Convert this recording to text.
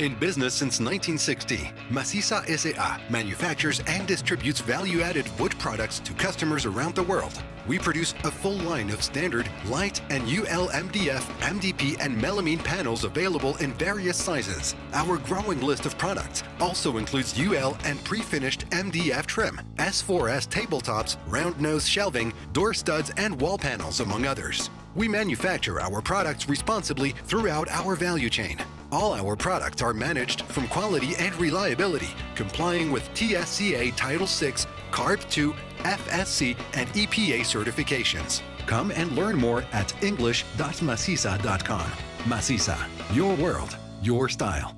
In business since 1960, Masisa S.A. manufactures and distributes value-added wood products to customers around the world. We produce a full line of standard, light, and UL MDF, MDP, and melamine panels available in various sizes. Our growing list of products also includes UL and pre-finished MDF trim, S4S tabletops, round nose shelving, door studs, and wall panels, among others. We manufacture our products responsibly throughout our value chain. All our products are managed from quality and reliability, complying with TSCA Title VI, CARB 2, FSC, and EPA certifications. Come and learn more at english.masisa.com. Masisa, your world, your style.